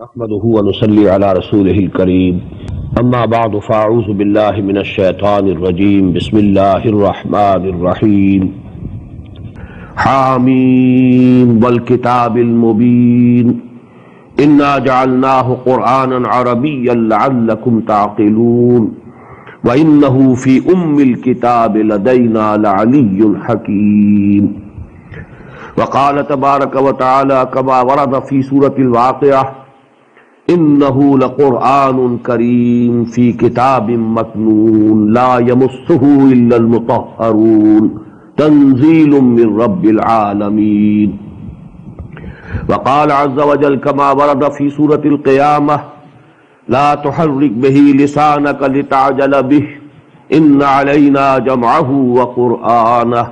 نحمده ونصلي على رسوله الكريم. أما بعد، فأعوذ بالله من الشيطان الرجيم. بسم الله الرحمن الرحيم. حاميم، والكتاب المبين. إنا جعلناه قرآنا عربيا لعلكم تعقلون. وإنه في أم الكتاب لدينا لعلي حكيم. وقال تبارك وتعالى كما ورد في سورة الواقعة إنه لقرآن كريم في كتاب مكنون لا يمسه إلا المطهرون تنزيل من رب العالمين وقال عز وجل كما ورد في سورة القيامة لا تحرك به لسانك لتعجل به إن علينا جمعه وقرآنه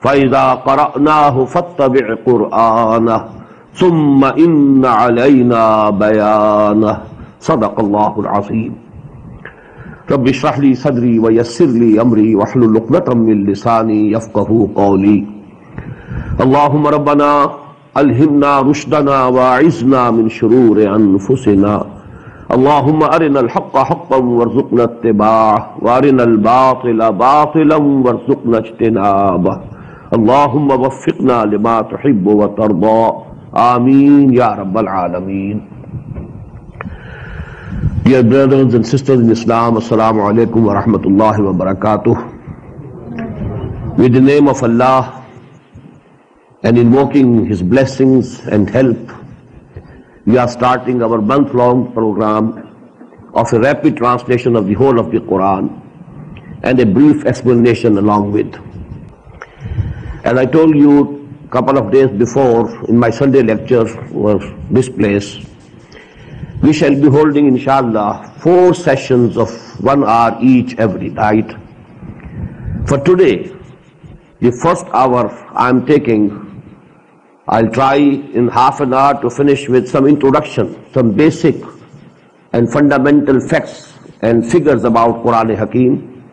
فإذا قرأناه فاتبع قرآنه ثم إن علينا بيانه. صدق الله العظيم. رب اشرح لي صدري ويسر لي أمري واحلل عقدة من لساني يفقه قولي. اللهم ربنا ألهمنا رشدنا واعذنا من شرور أنفسنا. اللهم أرنا الحق حقا وارزقنا اتباعه، وأرنا الباطل باطلا وارزقنا اجتنابه. اللهم وفقنا لما تحب وترضى. Ameen Ya Rabbal Alameen. Dear brothers and sisters in Islam, Assalamu alaikum wa rahmatullahi wa barakatuh. With the name of Allah and invoking His blessings and help, we are starting our month long program of a rapid translation of the whole of the Quran and a brief explanation along with. As I told you couple of days before in my Sunday lecture was this place, we shall be holding inshallah four sessions of one hour each every night. For today, the first hour I am taking, I'll try in half an hour to finish with some introduction, some basic and fundamental facts and figures about Quran Hakim,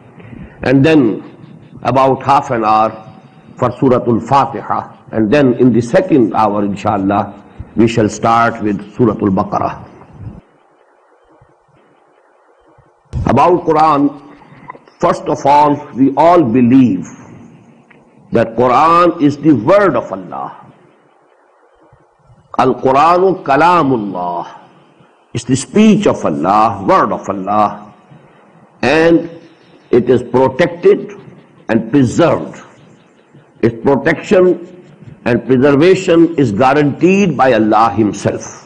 and then about half an hour for Suratul Fatiha, and then in the second hour, inshallah, we shall start with Suratul Baqarah. About Quran, first of all, we all believe that Quran is the word of Allah. Al Quranu Kalamullah. It's the speech of Allah, word of Allah, and it is protected and preserved. its protection and preservation is guaranteed by Allah Himself.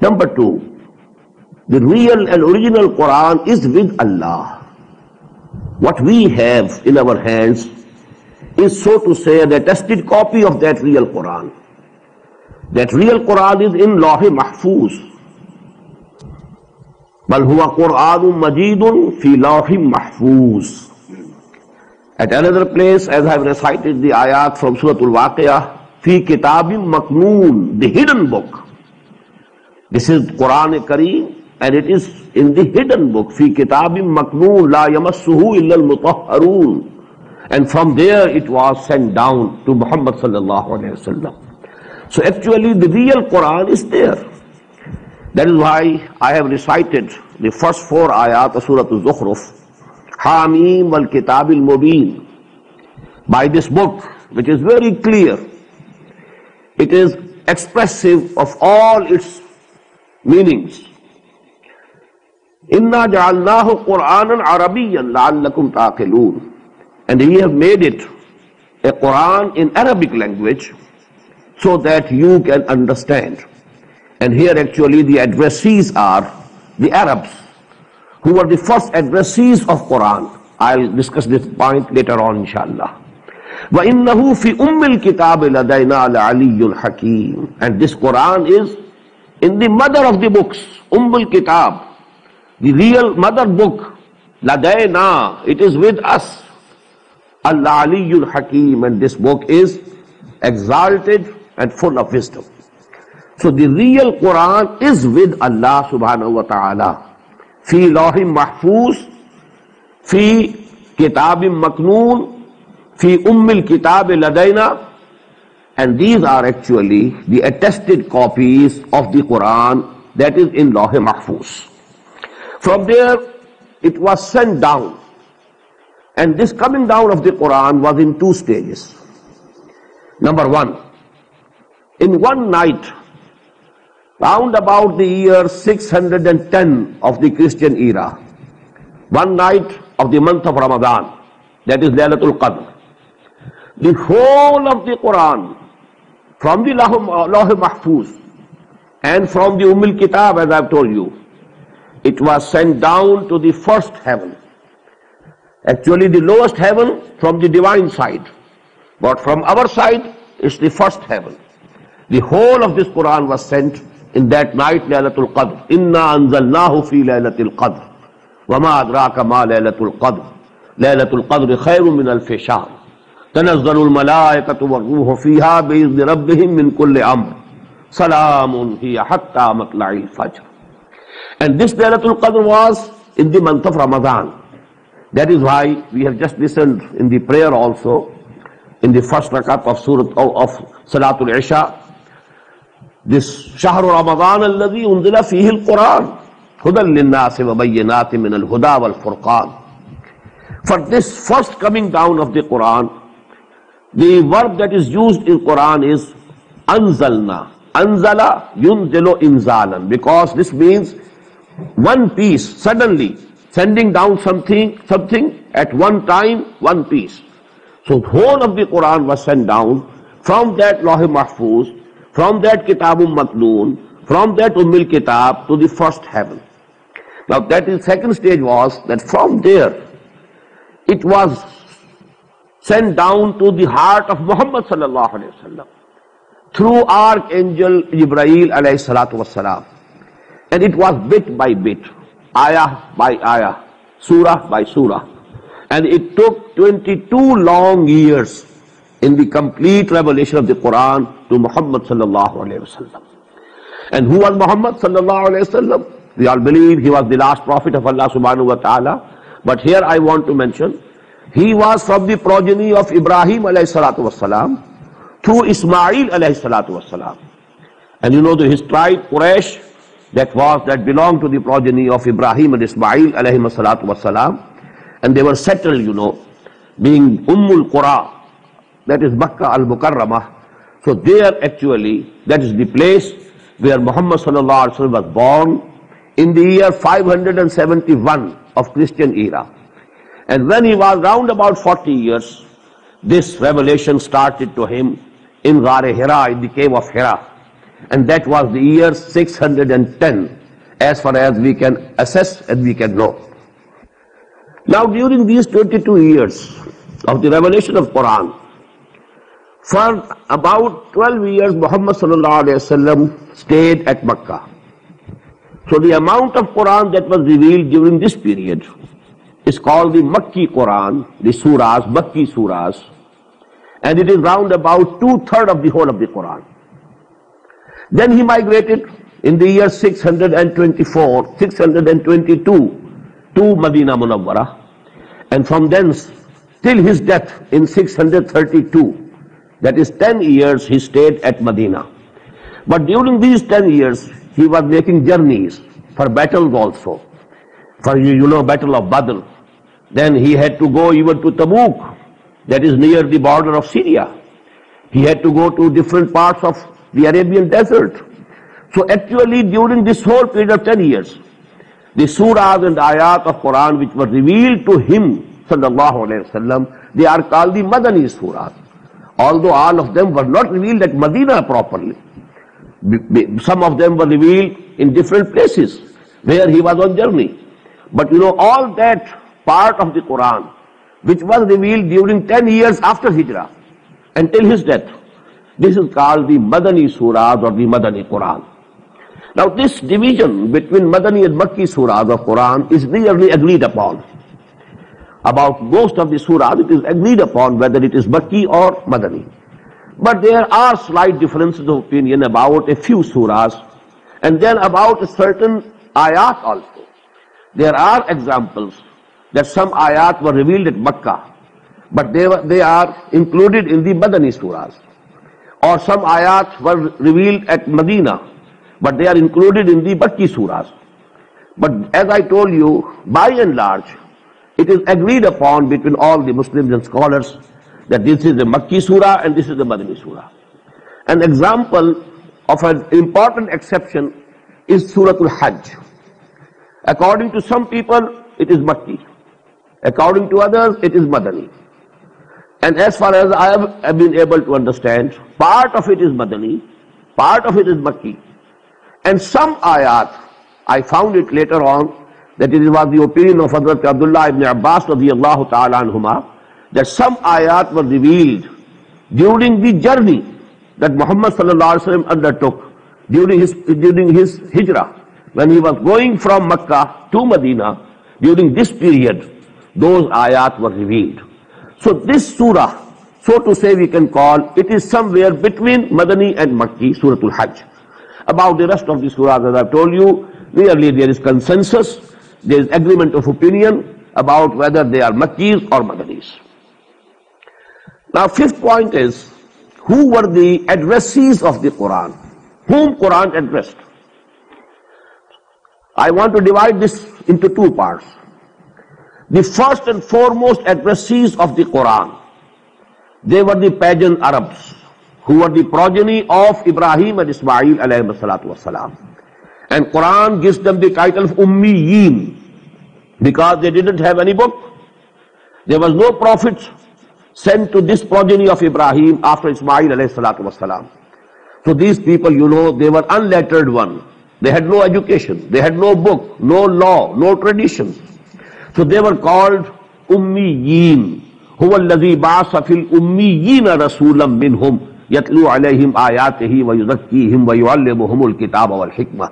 Number two, the real and original Quran is with Allah. What we have in our hands is so to say a tested copy of that real Quran. That real Quran is in Lawh Mahfuz. بل هو قرآن مجيد في لوح محفوظ At another place, as I have recited the ayat from Surah Al-Waqiyah, fi kitabim maknoon, the hidden book. This is Quran Kareem, and it is in the hidden book, fi kitabim maknoon, la yamassuhu illa al-mutahharun. And from there it was sent down to Muhammad sallallahu alayhi wa sallam. So actually the real Quran is there. That is why I have recited the first four ayat of Surah Al-Zukhruf, Hamim wal Kitab al-Mubin. By this book, which is very clear, it is expressive of all its meanings. Inna ja'alnahu Qur'anan Arabiyyan la'allakum taqilun. And we have made it a Quran in Arabic language so that you can understand. And here actually the addressees are the Arabs, who were the first addressees of Quran. I'll discuss this point later on inshallah. وَإِنَّهُ فِي أُمِّ الْكِتَابِ لَدَيْنَا لَعَلِيٌّ حَكِيمٌ And this Quran is in the mother of the books, Ummul Kitab, the real mother book, Ladayna, it is with us. Al-Aliyyul Hakim, and this book is exalted and full of wisdom. So the real Quran is with Allah subhanahu wa ta'ala. فی لوح محفوظ، فی کتاب مکنون، فی ام الکتاب لدینا۔ And these are actually the attested copies of the Quran that is in لوح محفوظ from there it was sent down and this coming down of the Quran was in two stages number one in one night round about the year 610 of the Christian era, one night of the month of Ramadan, that is Laylatul Qadr, the whole of the Quran, from the Lawh Mahfuz and from the Ummul Kitab, as I've told you, it was sent down to the first heaven. Actually, the lowest heaven from the divine side. But from our side, it's the first heaven. The whole of this Quran was sent in that night للت القدر انا انزلناہ فی للت القدر وما ادراک ما للت القدر للت القدر خیر من الف شہر تنزل الملائکۃ والروح فیہا باذن ربہم من کل امر سلام ہی حتی مطلع الفجر And this Laylatul Qadr was in the month of Ramadan. That is why we have just listened in the prayer also, in the first rakat of Surah of, of Salatul Isha, This Shahr Ramadan alladhi unzila fihi al-Quran. Hudan linnasi wa bayyinati min. For this first coming down of the Quran, the verb that is used in Quran is anzalna. Anzala yunzilu inzalan. Because this means one piece suddenly sending down something something at one time one piece so the whole of the quran was sent down from that Lawh Mahfuz, from that kitabum matloon from that ummil kitab to the first heaven now that is second stage was that from there it was sent down to the heart of muhammad sallallahu alaihi wasallam through archangel jibreel alayhi salatu wasalam and it was bit by bit, ayah by ayah, surah by surah. And it took 22 long years in the complete revelation of the Quran to Muhammad sallallahu alayhi wasallam. And who was Muhammad sallallahu alayhi wasallam? We all believe he was the last prophet of Allah subhanahu wa ta'ala. But here I want to mention, he was from the progeny of Ibrahim alayhi salatu wasalam through Ismail alayhi salatu wasalam. And you know the his tribe, Quraysh, that was that belonged to the progeny of Ibrahim and Ismail alayhi salatu wasalam. And they were settled, you know, being Ummul Qura, that is Makkah al-Mukarramah. So there actually, that is the place where Muhammad sallallahu alaihi wasallam was born in the year 571 of Christian era. And when he was round about 40 years, this revelation started to him in Ghar Hira, in the cave of Hira and that was the year 610 as far as we can assess and we can know. Now during these 22 years of the revelation of Quran, for about 12 years Muhammad stayed at Makkah. So the amount of Quran that was revealed during this period is called the Makki Quran, the surahs, Makki surahs, and it is round about two-thirds of the whole of the Quran. Then he migrated in the year 624, 622 to Medina Munawwara. And from thence till his death in 632, that is 10 years he stayed at Medina. But during these 10 years, he was making journeys for battles also. For you, know, battle of Badr. Then he had to go even to Tabuk, that is near the border of Syria. He had to go to different parts of the Arabian desert. So actually during this whole period of 10 years, the surahs and ayat of Quran which were revealed to him, sallallahu alayhi wasallam, they are called the Madani surahs. Although all of them were not revealed at Medina properly. Some of them were revealed in different places where he was on journey. But you know, all that part of the Quran, which was revealed during 10 years after Hijrah, until his death, this is called the Madani Surahs or the Madani Quran. Now this division between Madani and Makki Surahs of Quran is nearly agreed upon. About most of the surahs it is agreed upon whether it is Makki or Madani. But there are slight differences of opinion about a few surahs and then about a certain ayat also. There are examples that some ayat were revealed at Makkah, but they, were, they are included in the Madani surahs. or some ayat were revealed at Medina, but they are included in the Makki surahs. But as I told you, by and large, it is agreed upon between all the Muslims and scholars that this is the Makki surah and this is the Madani surah. An example of an important exception is Surah Al-Hajj. According to some people, it is Makki. According to others, it is Madani. And as far as I have been able to understand, part of it is Madani, part of it is Makki. And some ayat, I found it later on, that it was the opinion of Hazrat Abdullah ibn Abbas radiallahu ta'ala anhuma, that some ayat were revealed during the journey that Muhammad sallallahu alaihi wasallam undertook during his, during his hijrah. When he was going from Makkah to Medina, during this period, those ayat were revealed. So this surah, so to say we can call, it is somewhere between Madani and Makki, Surah Al-Hajj. About the rest of the surahs, as I've told you, clearly there is consensus, there is agreement of opinion about whether they are Makkis or Madanis. Now fifth point is, who were the addressees of the Quran? Whom Quran addressed? I want to divide this into two parts the first and foremost addressees of the Quran. They were the pagan Arabs who were the progeny of Ibrahim and Ismail alayhi salatu wasalam. And Quran gives them the title امیین because they didn't have any book they was no prophet sent to this progeny of Ibrahim after Ismail علیہ السلاۃ وسلام so these people you know they were unlettered when they had no education they had no book no law no tradition so they were called امیین هو الذي بعث في الاميين رسولا منهم يتلو عليهم اياته ويزكيهم ويعلمهم الكتاب والحكمه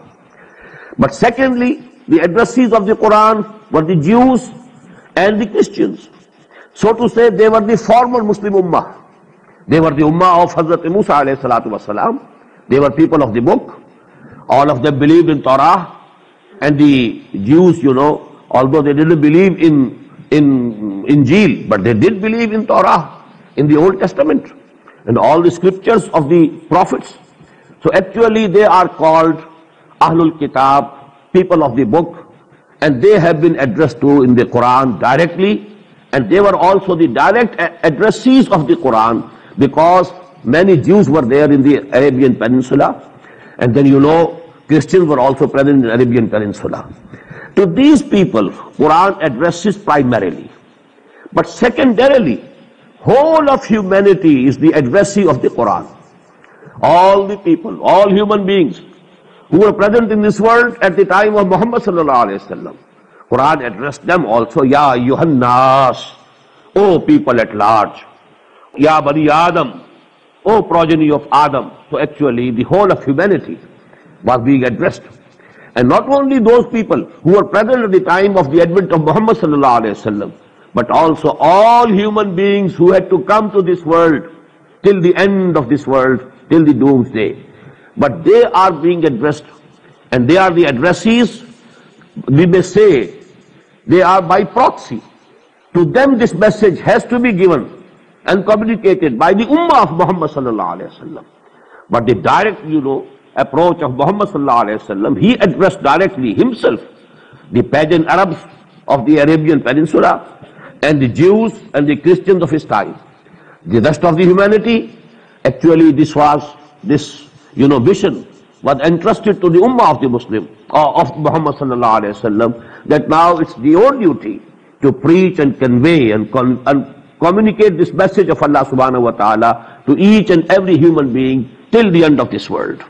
But secondly, the addressees of the Quran were the Jews and the Christians. So to say, they were the former Muslim Ummah. They were the Ummah of Hazrat Musa alayhi. They were people of the book. All of them believed in Torah. And the Jews, you know, although they didn't believe in, in Injil, but they did believe in Torah, in the Old Testament, and all the scriptures of the prophets. So actually they are called Ahlul Kitab, people of the book, and they have been addressed to in the Quran directly, and they were also the direct addressees of the Quran because many Jews were there in the Arabian Peninsula, and then you know Christians were also present in the Arabian Peninsula. To these people, Quran addresses primarily. But secondarily, whole of humanity is the addressee of the Quran. All the people, all human beings who were present in this world at the time of Muhammad sallallahu alaihi wasallam. Quran addressed them also, Ya Yuhannas, O people at large, Ya Bani Adam, O progeny of Adam. So actually the whole of humanity was being addressed. And not only those people who were present at the time of the advent of Muhammad sallallahu alaihi wasallam, but also all human beings who had to come to this world till the end of this world, till the doomsday. But they are being addressed, and they are the addressees, we may say, they are by proxy. To them this message has to be given and communicated by the Ummah of Muhammad. But the direct, you know, approach of Muhammad he addressed directly himself the pagan Arabs of the Arabian Peninsula and the Jews and the Christians of his time. The rest of the humanity, actually this was, this, you know, vision was entrusted to the Ummah of the Muslim, uh, of Muhammad sallallahu alaihi wasallam, that now it's your duty to preach and convey and, con and communicate this message of Allah subhanahu wa ta'ala to each and every human being till the end of this world.